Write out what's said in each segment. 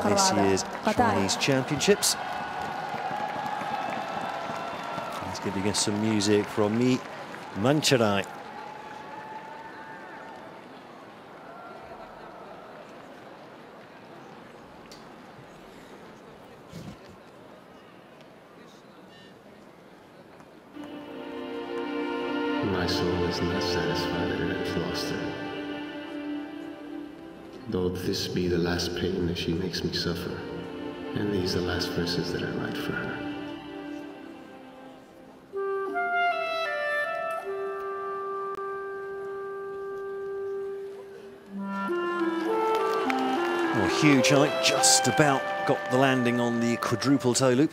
this year's Chinese Championships. Let's give you some music from me, Mancharai. My soul is not satisfied that it has lost her. Though this be the last pain that she makes me suffer, and these the last verses that I write for her. Well, huge height, just about got the landing on the quadruple toe loop.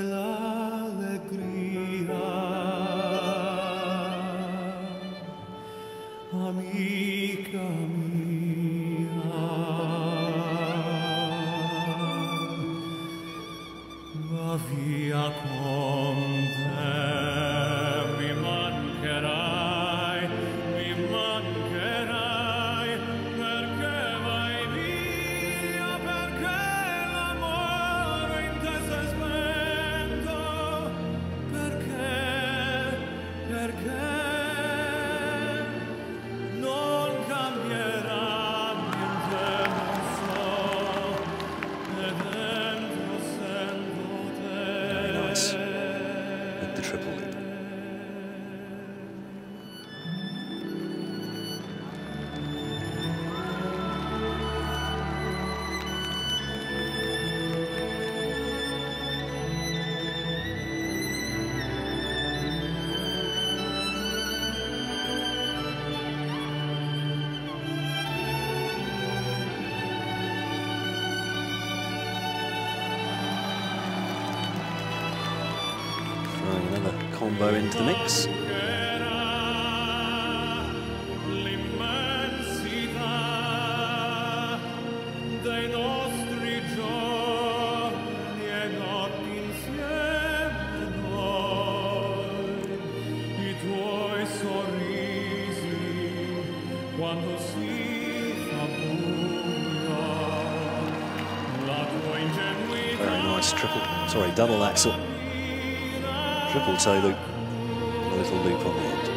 la alegría. Amiga mía, via con combo into the mix. Very nice triple, sorry, double axel triple toe loop, a little loop on the end.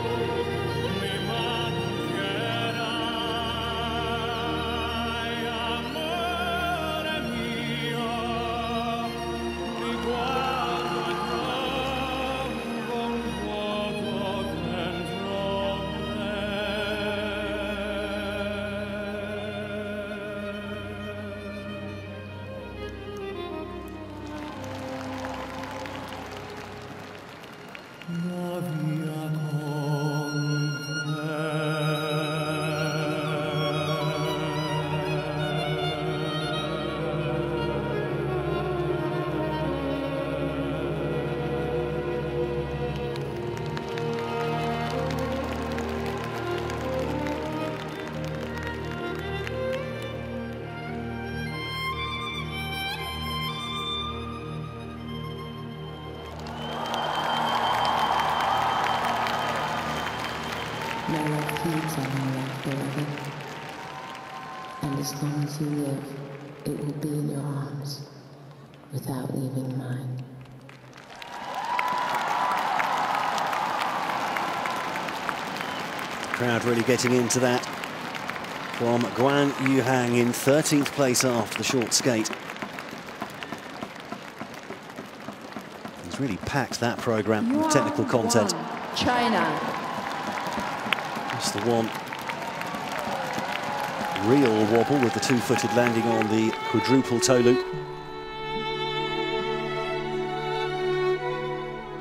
as long as you live, it will be in your arms without leaving mine. Crowd really getting into that from Guan Yuhang in 13th place after the short skate. He's really packed that programme with technical content. China. That's the one real wobble with the two-footed landing on the quadruple toe loop.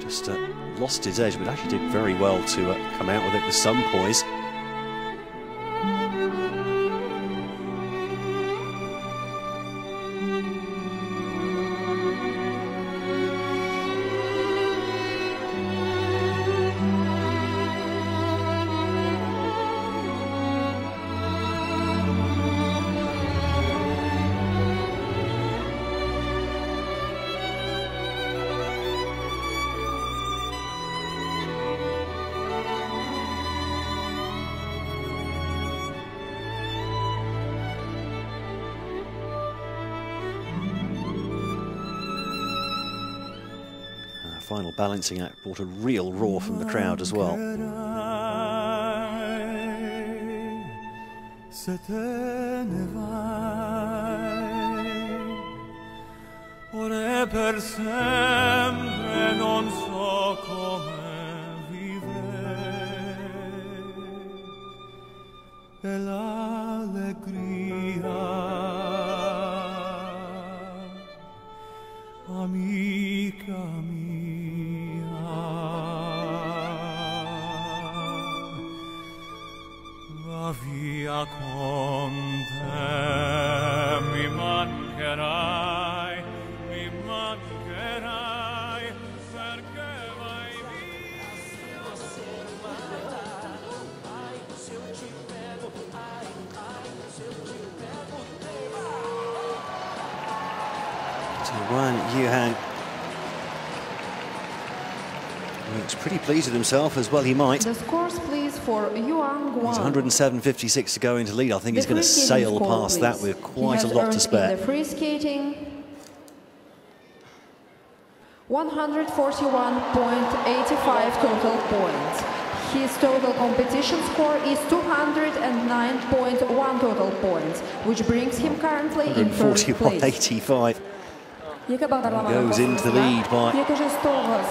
Just uh, lost his edge, but actually did very well to uh, come out with it with some poise. Final balancing act brought a real roar from the crowd as well. So Guan Yuhang looks pretty pleased with himself as well he might. The scores, please, for Yuan He's Guan. 107.56 to go into lead. I think he's going to sail score, past that with quite a lot to spare. The free skating, 141.85 total points. His total competition score is 209.1 total points, which brings him currently in first place. 141.85 goes into the lead by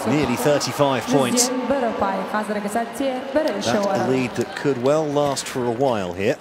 nearly 35 points. That's a lead that could well last for a while here.